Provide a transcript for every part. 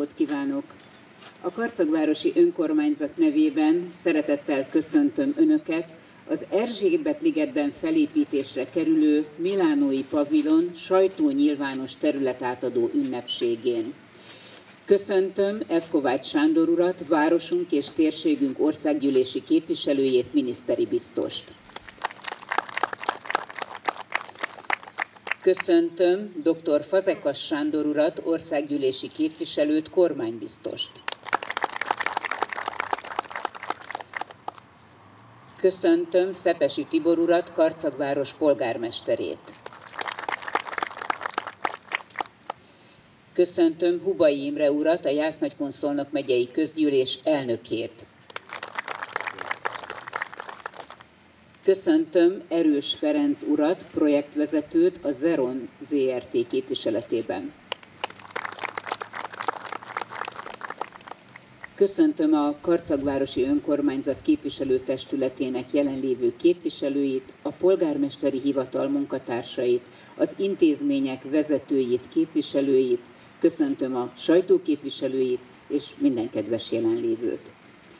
napot kívánok! A Karcagvárosi Önkormányzat nevében szeretettel köszöntöm Önöket az Erzsébet ligetben felépítésre kerülő Milánói pavilon sajtó nyilvános területátadó ünnepségén. Köszöntöm F. Sándor urat, városunk és térségünk országgyűlési képviselőjét, miniszteri biztost. Köszöntöm dr. Fazekas Sándor urat, országgyűlési képviselőt, kormánybiztost. Köszöntöm Szepesi Tibor urat, Karcagváros polgármesterét. Köszöntöm Hubai Imre urat, a Jász-Nagykonszolnok megyei közgyűlés elnökét. Köszöntöm Erős Ferenc urat, projektvezetőt a Zeron ZRT képviseletében. Köszöntöm a Karcagvárosi Önkormányzat képviselőtestületének jelenlévő képviselőit, a polgármesteri hivatal munkatársait, az intézmények vezetőit, képviselőit, köszöntöm a sajtóképviselőit és minden kedves jelenlévőt.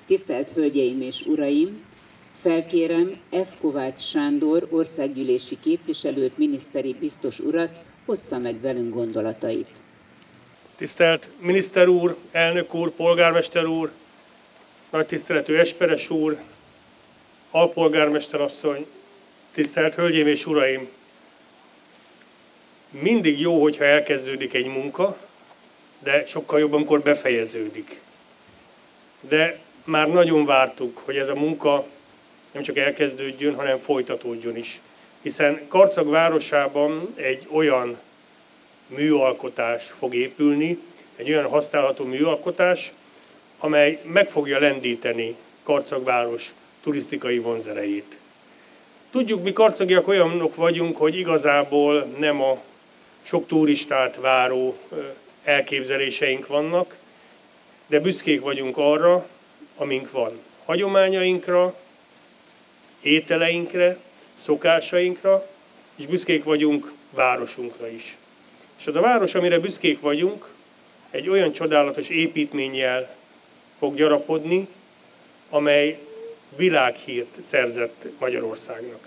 Tisztelt Hölgyeim és Uraim! Felkérem F. Kovács Sándor országgyűlési képviselőt, miniszteri biztos urat, hossza meg velünk gondolatait. Tisztelt miniszter úr, elnök úr, polgármester úr, nagy tiszteletű Esperes úr, alpolgármester asszony, tisztelt hölgyeim és uraim! Mindig jó, hogyha elkezdődik egy munka, de sokkal jobb, amikor befejeződik. De már nagyon vártuk, hogy ez a munka nem csak elkezdődjön, hanem folytatódjon is. Hiszen Karcag városában egy olyan műalkotás fog épülni, egy olyan használható műalkotás, amely meg fogja lendíteni Karcagváros turisztikai vonzerejét. Tudjuk, mi karcagiak olyanok vagyunk, hogy igazából nem a sok turistát váró elképzeléseink vannak, de büszkék vagyunk arra, amink van. Hagyományainkra, ételeinkre, szokásainkra, és büszkék vagyunk városunkra is. És az a város, amire büszkék vagyunk, egy olyan csodálatos építménnyel fog gyarapodni, amely világhírt szerzett Magyarországnak.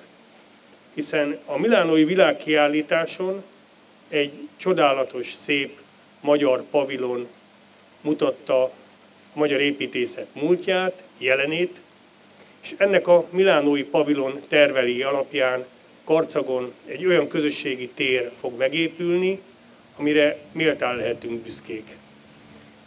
Hiszen a Milánói világkiállításon egy csodálatos, szép magyar pavilon mutatta a magyar építészet múltját, jelenét, és ennek a Milánói pavilon terveli alapján Karcagon egy olyan közösségi tér fog megépülni, amire méltán lehetünk büszkék.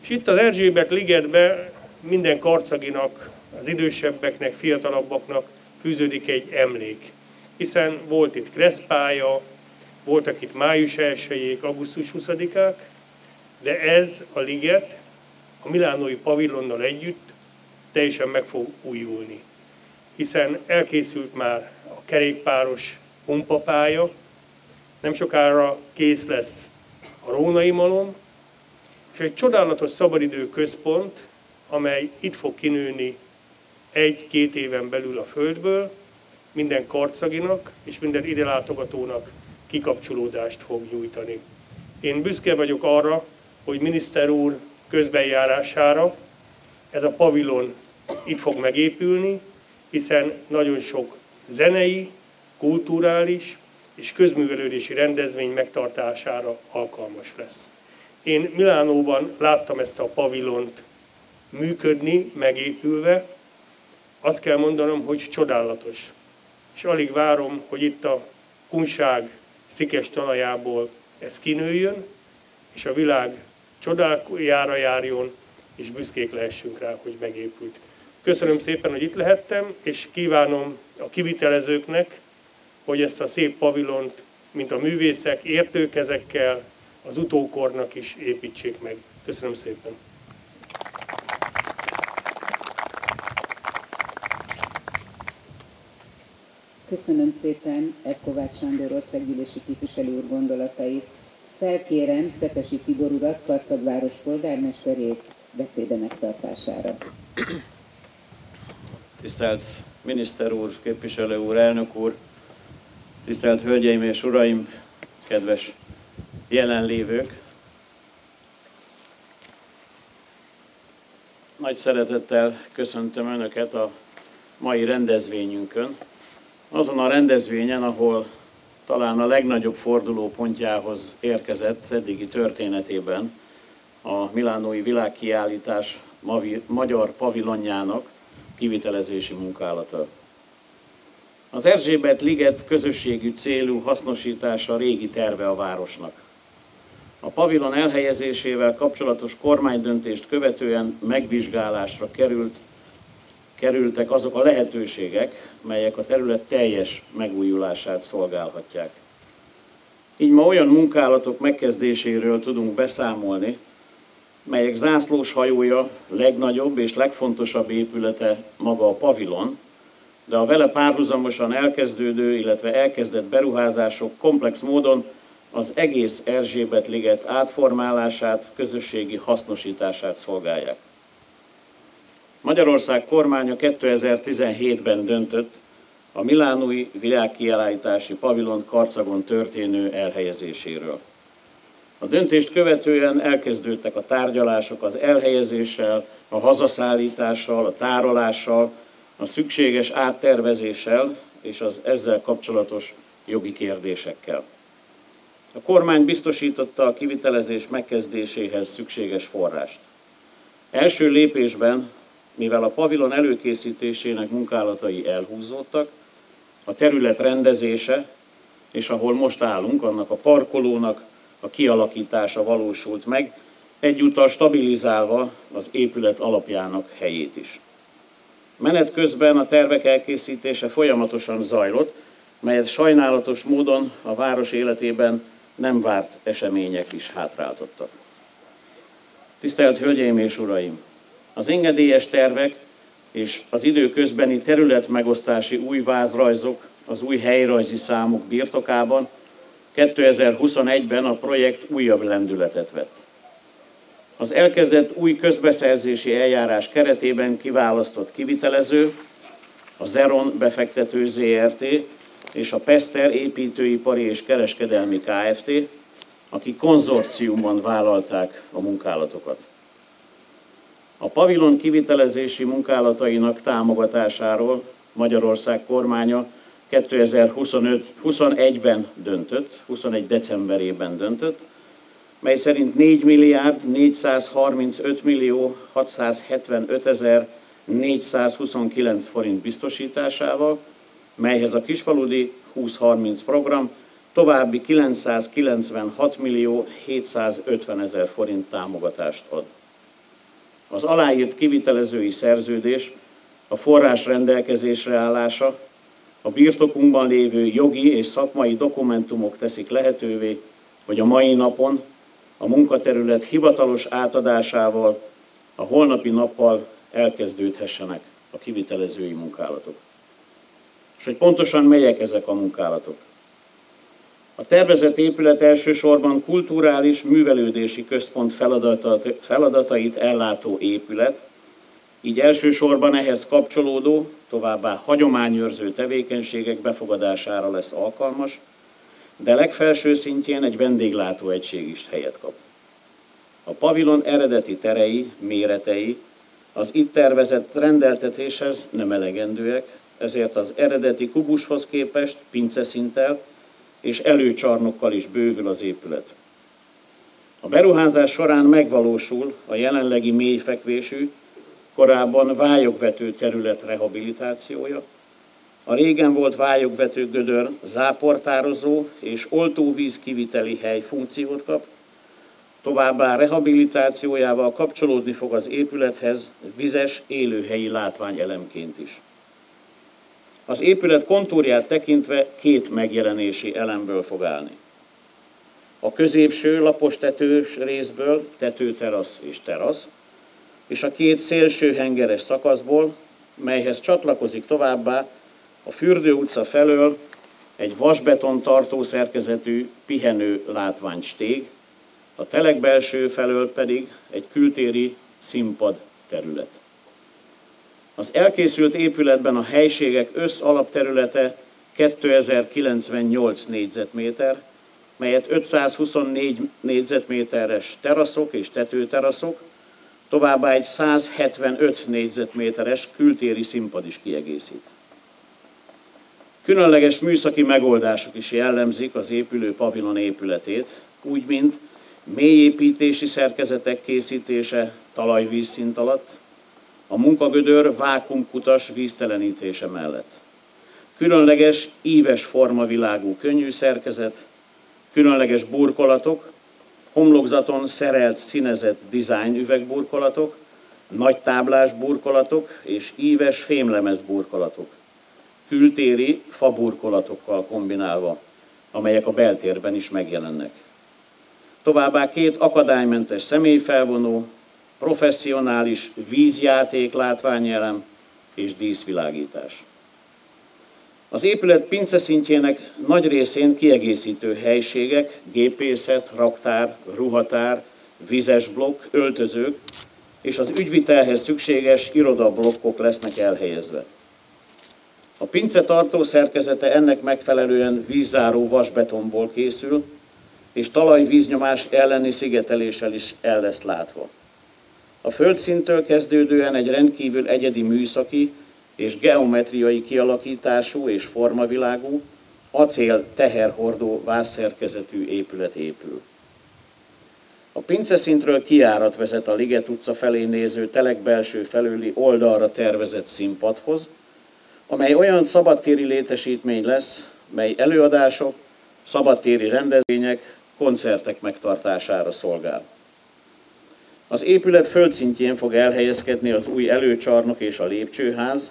És itt az Erzsébet ligetbe minden karcaginak, az idősebbeknek, fiatalabbaknak fűződik egy emlék. Hiszen volt itt kreszpája, voltak itt május 1 augusztus 20-ák, de ez a liget a milánói pavilonnal együtt teljesen meg fog újulni. Hiszen elkészült már a kerékpáros pumpapálya, nem sokára kész lesz a Rónai Malom, és egy csodálatos szabadidő központ, amely itt fog kinőni egy-két éven belül a Földből, minden karcaginak és minden ide látogatónak kikapcsolódást fog nyújtani. Én büszke vagyok arra, hogy miniszter úr közbenjárására ez a pavilon itt fog megépülni, hiszen nagyon sok zenei, kulturális és közművelődési rendezvény megtartására alkalmas lesz. Én Milánóban láttam ezt a pavilont működni, megépülve. Azt kell mondanom, hogy csodálatos. És alig várom, hogy itt a kunság szikes talajából ez kinőjön, és a világ csodájára járjon, és büszkék lehessünk rá, hogy megépült. Köszönöm szépen, hogy itt lehettem, és kívánom a kivitelezőknek, hogy ezt a szép pavilont, mint a művészek, értőkezekkel, az utókornak is építsék meg. Köszönöm szépen! Köszönöm szépen Ed Kovács Sándor országgyűlési képviselő úr gondolatait. Felkérem Szepesi Tibor urat, Karcagváros polgármesterét beszéde megtartására. Tisztelt miniszter úr, képviselő úr, elnök úr, tisztelt hölgyeim és uraim, kedves jelenlévők! Nagy szeretettel köszöntöm Önöket a mai rendezvényünkön. Azon a rendezvényen, ahol talán a legnagyobb fordulópontjához érkezett eddigi történetében a Milánói Világkiállítás magyar pavilonjának kivitelezési munkálata. Az Erzsébet Liget közösségű célú hasznosítása régi terve a városnak. A pavilon elhelyezésével kapcsolatos kormánydöntést követően megvizsgálásra került, kerültek azok a lehetőségek, melyek a terület teljes megújulását szolgálhatják. Így ma olyan munkálatok megkezdéséről tudunk beszámolni, melyek zászlós hajója legnagyobb és legfontosabb épülete maga a pavilon, de a vele párhuzamosan elkezdődő, illetve elkezdett beruházások komplex módon az egész Erzsébet liget átformálását, közösségi hasznosítását szolgálják. Magyarország kormánya 2017-ben döntött a Milánói világkiállítási pavilon Karcagon történő elhelyezéséről. A döntést követően elkezdődtek a tárgyalások az elhelyezéssel, a hazaszállítással, a tárolással, a szükséges áttervezéssel és az ezzel kapcsolatos jogi kérdésekkel. A kormány biztosította a kivitelezés megkezdéséhez szükséges forrást. Első lépésben, mivel a pavilon előkészítésének munkálatai elhúzódtak, a terület rendezése, és ahol most állunk, annak a parkolónak a kialakítása valósult meg, egyúttal stabilizálva az épület alapjának helyét is. Menet közben a tervek elkészítése folyamatosan zajlott, melyet sajnálatos módon a város életében nem várt események is hátráltattak. Tisztelt Hölgyeim és Uraim! Az engedélyes tervek és az időközbeni területmegosztási új vázrajzok az új helyrajzi számok birtokában 2021-ben a projekt újabb lendületet vett. Az elkezdett új közbeszerzési eljárás keretében kiválasztott kivitelező, a Zeron befektető ZRT és a Pester építőipari és kereskedelmi Kft., akik konzorciumban vállalták a munkálatokat. A pavilon kivitelezési munkálatainak támogatásáról Magyarország kormánya 2021-ben döntött, 21 decemberében döntött, mely szerint 4 milliárd 435 millió 675 ezer 429 forint biztosításával melyhez a Kisfaludi 2030 program további 996 millió 750 ezer forint támogatást ad. Az aláírt kivitelezői szerződés, a forrás rendelkezésre állása, a birtokunkban lévő jogi és szakmai dokumentumok teszik lehetővé, hogy a mai napon a munkaterület hivatalos átadásával a holnapi nappal elkezdődhessenek a kivitelezői munkálatok és hogy pontosan melyek ezek a munkálatok. A tervezett épület elsősorban kulturális művelődési központ feladatait ellátó épület, így elsősorban ehhez kapcsolódó, továbbá hagyományőrző tevékenységek befogadására lesz alkalmas, de legfelső szintjén egy vendéglátóegység is helyet kap. A pavilon eredeti terei, méretei az itt tervezett rendeltetéshez nem elegendőek, ezért az eredeti kubushoz képest pinceszinttel és előcsarnokkal is bővül az épület. A beruházás során megvalósul a jelenlegi mélyfekvésű, korábban vályogvető terület rehabilitációja, a régen volt vályogvető gödör záportározó és oltóvíz kiviteli hely funkciót kap, továbbá rehabilitációjával kapcsolódni fog az épülethez vizes élőhelyi látványelemként is. Az épület kontúrját tekintve két megjelenési elemből fog állni. A középső lapos tetős részből tetőterasz és terasz, és a két szélső hengeres szakaszból, melyhez csatlakozik továbbá a Fürdő utca felől egy vasbeton tartó szerkezetű pihenő látványstég, a telek belső felől pedig egy kültéri színpad terület. Az elkészült épületben a helységek össz alapterülete 2098 négyzetméter, melyet 524 négyzetméteres teraszok és tetőteraszok, Továbbá egy 175 négyzetméteres kültéri színpad is kiegészít. Különleges műszaki megoldások is jellemzik az épülő pavilon épületét, úgy, mint mélyépítési szerkezetek készítése talajvízszint alatt, a munkagödör vákumkutas víztelenítése mellett. Különleges, íves formavilágú könnyű szerkezet, különleges burkolatok, homlokzaton szerelt színezett design üvegburkolatok, nagy táblás burkolatok és íves fémlemez burkolatok, kültéri faburkolatokkal kombinálva, amelyek a beltérben is megjelennek. Továbbá két akadálymentes személyfelvonó, professzionális vízjáték látványelem és díszvilágítás. Az épület pince szintjének nagy részén kiegészítő helységek, gépészet, raktár, ruhatár, vizes blokk, öltözők és az ügyvitelhez szükséges irodablokkok lesznek elhelyezve. A pince tartó szerkezete ennek megfelelően vízzáró vasbetonból készül, és talajvíznyomás elleni szigeteléssel is el lesz látva. A földszinttől kezdődően egy rendkívül egyedi műszaki és geometriai kialakítású és formavilágú, acél teherhordó vászszerkezetű épület épül. A pinceszintről kiárat vezet a Liget utca felé néző telekbelső felüli oldalra tervezett színpadhoz, amely olyan szabadtéri létesítmény lesz, mely előadások, szabadtéri rendezvények, koncertek megtartására szolgál. Az épület földszintjén fog elhelyezkedni az új előcsarnok és a lépcsőház,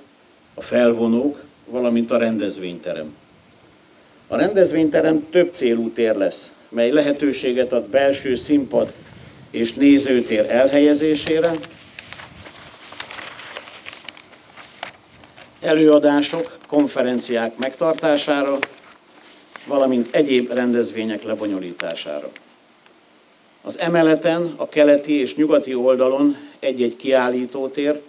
a felvonók, valamint a rendezvényterem. A rendezvényterem több célú tér lesz, mely lehetőséget ad belső színpad és nézőtér elhelyezésére, előadások, konferenciák megtartására, valamint egyéb rendezvények lebonyolítására. Az emeleten, a keleti és nyugati oldalon egy-egy kiállítótér,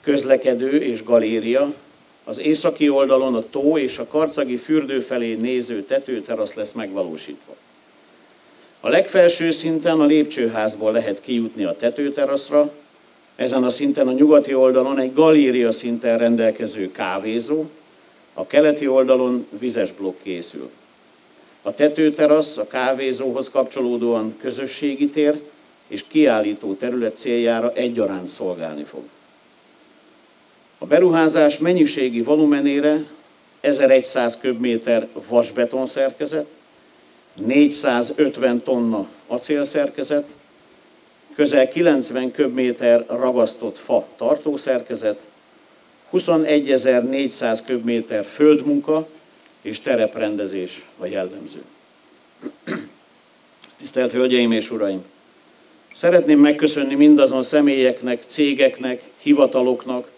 közlekedő és galéria, az északi oldalon a tó és a karcagi fürdő felé néző tetőterasz lesz megvalósítva. A legfelső szinten a lépcsőházból lehet kijutni a tetőteraszra, ezen a szinten a nyugati oldalon egy galéria szinten rendelkező kávézó, a keleti oldalon vizes blokk készül. A tetőterasz a kávézóhoz kapcsolódóan közösségi tér és kiállító terület céljára egyaránt szolgálni fog. A beruházás mennyiségi volumenére 1100 köbméter vasbeton szerkezet, 450 tonna acélszerkezet, közel 90 köbméter ragasztott fa tartószerkezet, 21.400 köbméter földmunka és tereprendezés a jellemző. Tisztelt Hölgyeim és Uraim! Szeretném megköszönni mindazon személyeknek, cégeknek, hivataloknak,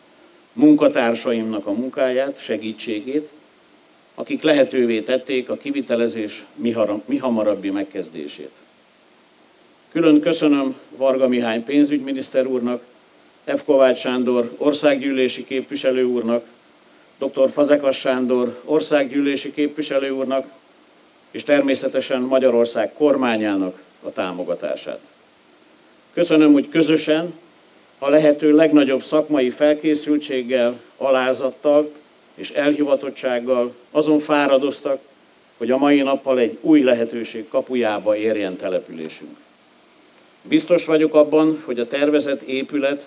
munkatársaimnak a munkáját, segítségét, akik lehetővé tették a kivitelezés mi hamarabbi megkezdését. Külön köszönöm Varga Mihály pénzügyminiszter úrnak, F. Kovács Sándor országgyűlési képviselő úrnak, dr. Fazekas Sándor országgyűlési képviselő úrnak, és természetesen Magyarország kormányának a támogatását. Köszönöm, hogy közösen, a lehető legnagyobb szakmai felkészültséggel, alázattal és elhivatottsággal azon fáradoztak, hogy a mai nappal egy új lehetőség kapujába érjen településünk. Biztos vagyok abban, hogy a tervezett épület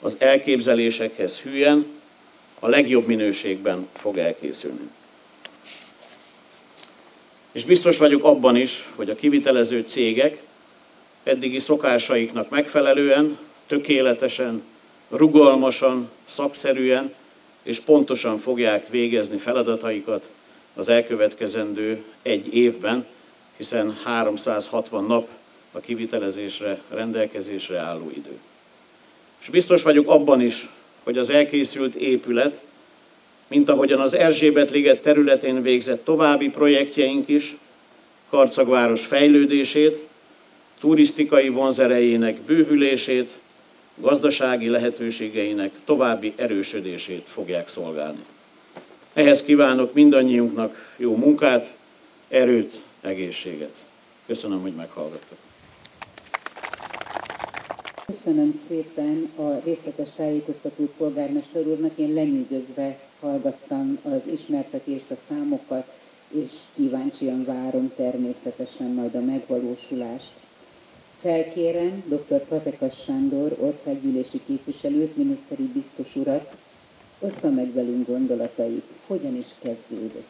az elképzelésekhez hülyen, a legjobb minőségben fog elkészülni. És biztos vagyok abban is, hogy a kivitelező cégek eddigi szokásaiknak megfelelően, tökéletesen, rugalmasan, szakszerűen és pontosan fogják végezni feladataikat az elkövetkezendő egy évben, hiszen 360 nap a kivitelezésre, rendelkezésre álló idő. És biztos vagyok abban is, hogy az elkészült épület, mint ahogyan az Erzsébet liget területén végzett további projektjeink is, Karcagváros fejlődését, turisztikai vonzerejének bővülését, gazdasági lehetőségeinek további erősödését fogják szolgálni. Ehhez kívánok mindannyiunknak jó munkát, erőt, egészséget. Köszönöm, hogy meghallgattak. Köszönöm szépen a részletes tájékoztatót polgármester úrnak. Én lenyűgözve hallgattam az ismertetést, a számokat, és kíváncsian várom természetesen majd a megvalósulást. Felkérem dr. Fazekas Sándor, országgyűlési képviselőt, miniszteri biztos urat, ossza meg velünk gondolatait, hogyan is kezdődött.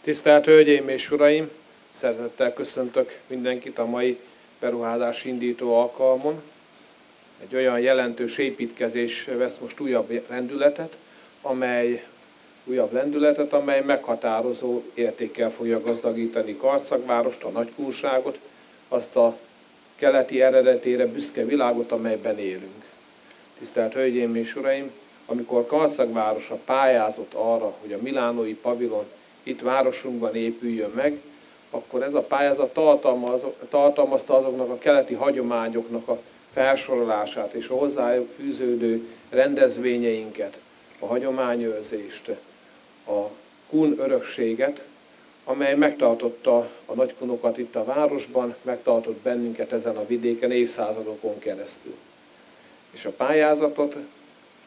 Tisztelt Hölgyeim és Uraim! Szeretettel köszöntök mindenkit a mai beruházás indító alkalmon. Egy olyan jelentős építkezés vesz most újabb rendületet, amely újabb lendületet, amely meghatározó értékkel fogja gazdagítani Karcagvárost, a nagykúrságot, azt a keleti eredetére büszke világot, amelyben élünk. Tisztelt Hölgyeim és Uraim, amikor Karcagváros a pályázott arra, hogy a Milánói pavilon itt városunkban épüljön meg, akkor ez a pályázat tartalmaz, tartalmazta azoknak a keleti hagyományoknak a felsorolását és a hozzájuk fűződő rendezvényeinket, a hagyományőrzést, a kun örökséget, amely megtartotta a nagykunokat itt a városban, megtartott bennünket ezen a vidéken évszázadokon keresztül. És a pályázatot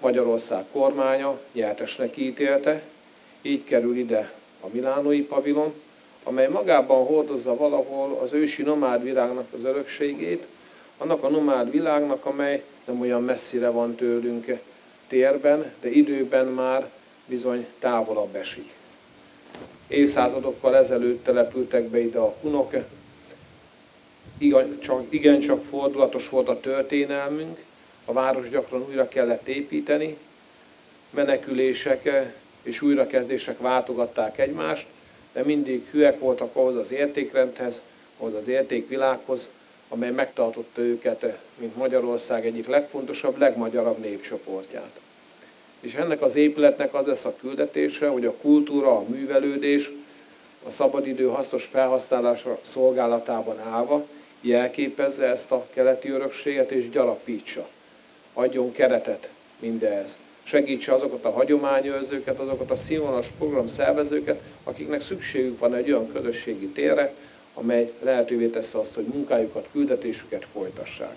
Magyarország kormánya nyertesnek ítélte, így kerül ide a Milánói pavilon, amely magában hordozza valahol az ősi nomád világnak az örökségét, annak a nomád világnak, amely nem olyan messzire van tőlünk térben, de időben már bizony távolabb esik. Évszázadokkal ezelőtt települtek be ide a hunok, igen csak, igen csak fordulatos volt a történelmünk, a város gyakran újra kellett építeni, menekülések és újrakezdések váltogatták egymást, de mindig hűek voltak ahhoz az értékrendhez, ahhoz az értékvilághoz, amely megtartotta őket, mint Magyarország egyik legfontosabb, legmagyarabb népcsoportját. És ennek az épületnek az lesz a küldetése, hogy a kultúra, a művelődés, a szabadidő hasznos felhasználása szolgálatában állva jelképezze ezt a keleti örökséget és gyarapítsa. Adjon keretet mindehhez segítse azokat a hagyományőrzőket, azokat a színvonalas programszervezőket, akiknek szükségük van egy olyan közösségi térre, amely lehetővé teszi azt, hogy munkájukat, küldetésüket folytassák.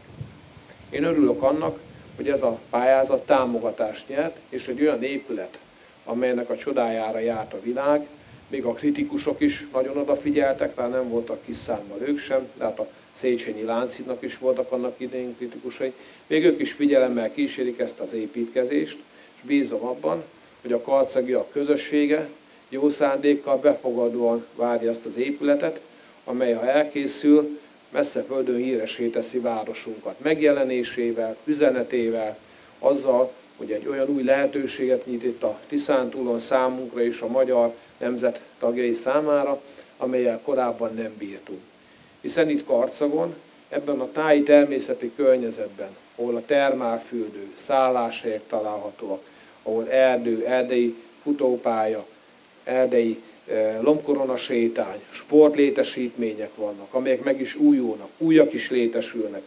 Én örülök annak, hogy ez a pályázat támogatást nyert, és egy olyan épület, amelynek a csodájára járt a világ, még a kritikusok is nagyon odafigyeltek, tehát nem voltak kis ők sem, de hát a Széchenyi Láncidnak is voltak annak idején kritikusai, még ők is figyelemmel kísérik ezt az építkezést, és bízom abban, hogy a a közössége jó szándékkal befogadóan várja ezt az épületet, amely ha elkészül, messze földön híresé teszi városunkat megjelenésével, üzenetével, azzal, hogy egy olyan új lehetőséget nyit itt a Tiszántúlon számunkra és a magyar nemzet tagjai számára, amelyel korábban nem bírtunk. Hiszen itt Karcagon, ebben a táji természeti környezetben, ahol a termálfürdő, szálláshelyek találhatóak, ahol erdő, erdei futópálya, erdei lombkorona sétány, sportlétesítmények vannak, amelyek meg is újulnak, újak is létesülnek.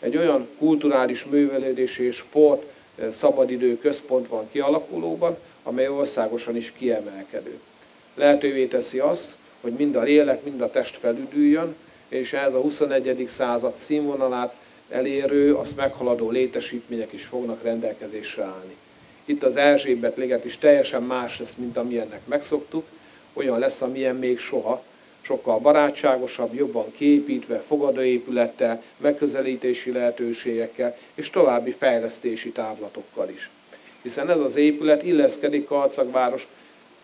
Egy olyan kulturális művelődési és sport eh, szabadidő központ van kialakulóban, amely országosan is kiemelkedő. Lehetővé teszi azt, hogy mind a lélek, mind a test felüdüljön, és ez a 21. század színvonalát elérő, azt meghaladó létesítmények is fognak rendelkezésre állni. Itt az Erzsébet liget is teljesen más lesz, mint amilyennek megszoktuk, olyan lesz, amilyen még soha, sokkal barátságosabb, jobban kiépítve, fogadóépülettel, megközelítési lehetőségekkel és további fejlesztési távlatokkal is. Hiszen ez az épület illeszkedik Karcagváros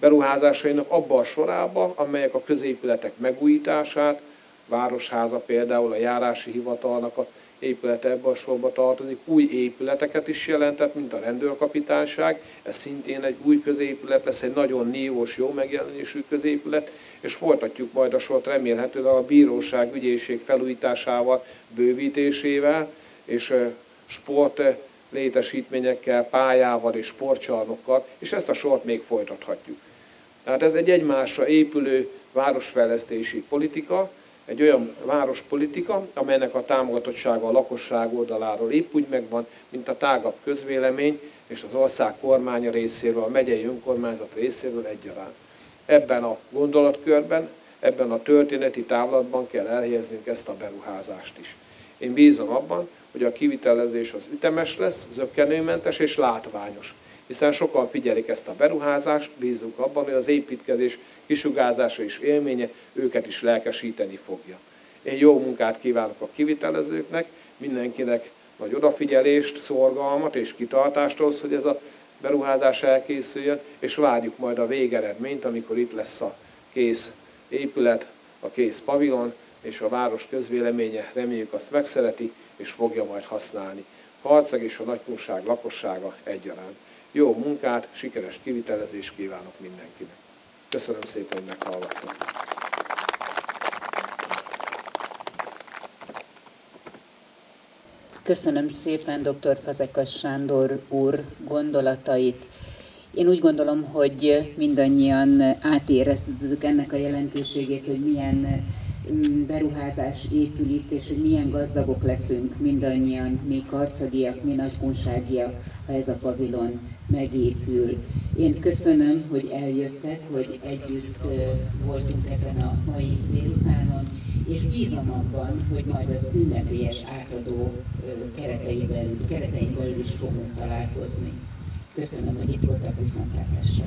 beruházásainak abba a sorába, amelyek a középületek megújítását, Városháza például a járási hivatalnak a épülete ebbe a sorba tartozik, új épületeket is jelentett, mint a rendőrkapitányság, ez szintén egy új középület lesz, egy nagyon nívós, jó megjelenésű középület, és folytatjuk majd a sort remélhetőleg a bíróság, ügyészség felújításával, bővítésével, és sport létesítményekkel, pályával és sportcsarnokkal, és ezt a sort még folytathatjuk. Tehát ez egy egymásra épülő városfejlesztési politika, egy olyan várospolitika, amelynek a támogatottsága a lakosság oldaláról épp úgy megvan, mint a tágabb közvélemény és az ország kormánya részéről, a megyei önkormányzat részéről egyaránt. Ebben a gondolatkörben, ebben a történeti távlatban kell elhelyeznünk ezt a beruházást is. Én bízom abban, hogy a kivitelezés az ütemes lesz, zöggenőmentes és látványos. Hiszen sokan figyelik ezt a beruházást, bízunk abban, hogy az építkezés kisugárzása és élménye őket is lelkesíteni fogja. Én jó munkát kívánok a kivitelezőknek, mindenkinek nagy odafigyelést, szorgalmat és kitartást ahhoz, hogy ez a beruházás elkészüljön, és várjuk majd a végeredményt, amikor itt lesz a kész épület, a kész pavilon, és a város közvéleménye reméljük azt megszereti, és fogja majd használni. Harceg és a nagykunság lakossága egyaránt. Jó munkát, sikeres kivitelezést kívánok mindenkinek. Köszönöm szépen, hogy meghallgattak. Köszönöm szépen dr. Fazekas Sándor úr gondolatait. Én úgy gondolom, hogy mindannyian átérezzük ennek a jelentőségét, hogy milyen beruházás épül itt, és hogy milyen gazdagok leszünk mindannyian, mi karcagiak, mi nagykunságiak, ha ez a pavilon megépül. Én köszönöm, hogy eljöttek, hogy együtt voltunk ezen a mai délutánon, és bízom abban, hogy majd az ünnepélyes átadó keretei belül, keretein belül is fogunk találkozni. Köszönöm, hogy itt voltak viszontlátásra.